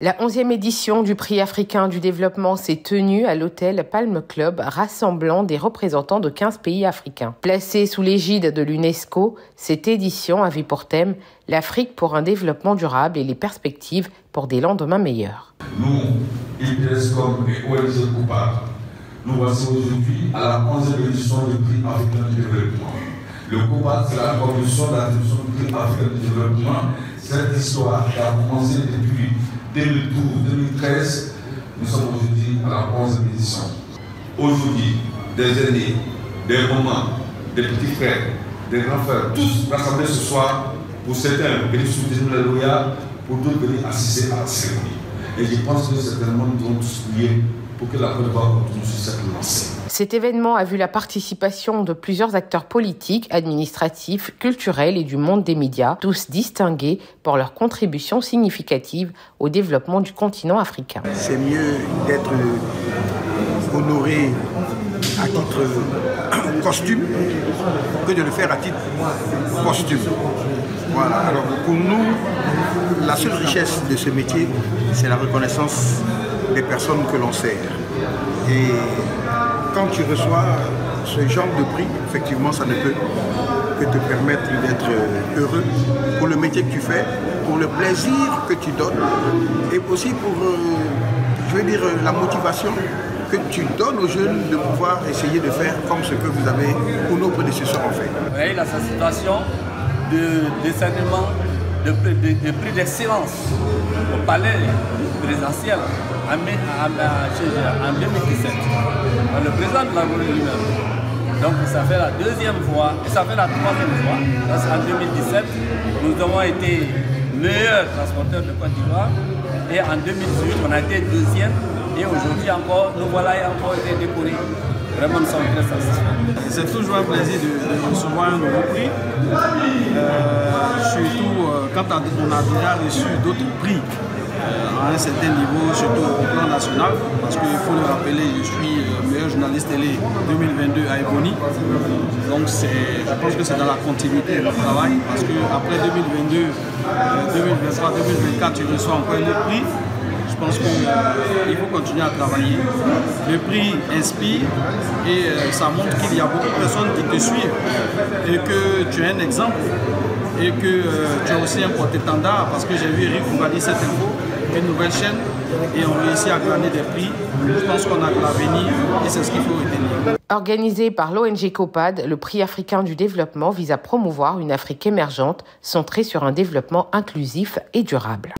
La 11e édition du prix africain du développement s'est tenue à l'hôtel Palm Club, rassemblant des représentants de 15 pays africains. Placée sous l'égide de l'UNESCO, cette édition avait pour thème l'Afrique pour un développement durable et les perspectives pour des lendemains meilleurs. Nous, et ONG Coupa, nous voici aujourd'hui à la 11e édition du prix africain du développement. Le COPA, c'est la commission d'attribution du prix africain du développement. Cette histoire qui a commencé depuis 2012-2013, nous sommes aujourd'hui à la 11e édition. Aujourd'hui, des aînés, des mamans, des petits frères, des grands frères, tous rassemblés ce soir pour certains venir soutenir lauréats, pour d'autres venir assister à la cérémonie. Et je pense que certainement nous devons tous prier pour que la Côte d'Ivoire continue sur cette lancée. Cet événement a vu la participation de plusieurs acteurs politiques, administratifs, culturels et du monde des médias, tous distingués pour leur contribution significative au développement du continent africain. C'est mieux d'être honoré à titre costume que de le faire à titre posthume. Voilà. Alors pour nous, la seule richesse de ce métier, c'est la reconnaissance des personnes que l'on sert. Et quand tu reçois ce genre de prix, effectivement, ça ne peut que te permettre d'être heureux pour le métier que tu fais, pour le plaisir que tu donnes et aussi pour, euh, je veux dire, la motivation que tu donnes aux jeunes de pouvoir essayer de faire comme ce que vous avez ou nos prédécesseurs ont fait. Oui, la situation de discernement de, prix d'excellence au palais présidentiel en, en, 2017 le président de la lui-même. Donc ça fait la deuxième fois, et ça fait la troisième fois, parce qu'en 2017, nous avons été meilleurs transporteurs de Côte d'Ivoire, et en 2018, on a été deuxième, et aujourd'hui encore, nous voilà et encore été décorés. Vraiment, nous sommes très satisfaits. C'est toujours un plaisir de, recevoir un nouveau prix, euh, euh, quand on a déjà reçu d'autres prix euh, à un certain niveau, surtout au plan national, parce qu'il faut le rappeler, je suis meilleur journaliste télé 2022 à Ebony. Donc je pense que c'est dans la continuité de travail, parce qu'après 2022, 2023, 2024, tu reçois encore un autre prix je pense qu'il euh, faut continuer à travailler. Le prix inspire et euh, ça montre qu'il y a beaucoup de personnes qui te suivent et que tu es un exemple et que euh, tu as aussi un porte-étendard parce que j'ai vu Eric Koubadi cette info, une nouvelle chaîne et on réussit à gagner des prix. Je pense qu'on a de l'avenir et c'est ce qu'il faut retenir. Organisé par l'ONG COPAD, le prix africain du développement vise à promouvoir une Afrique émergente centrée sur un développement inclusif et durable.